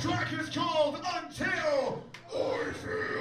track is called Until I Feel